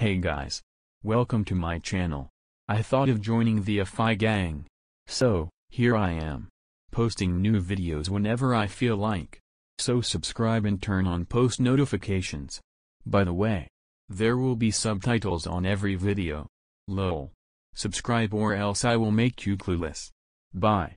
Hey guys. Welcome to my channel. I thought of joining the ify gang. So, here I am. Posting new videos whenever I feel like. So subscribe and turn on post notifications. By the way, there will be subtitles on every video. Lol. Subscribe or else I will make you clueless. Bye.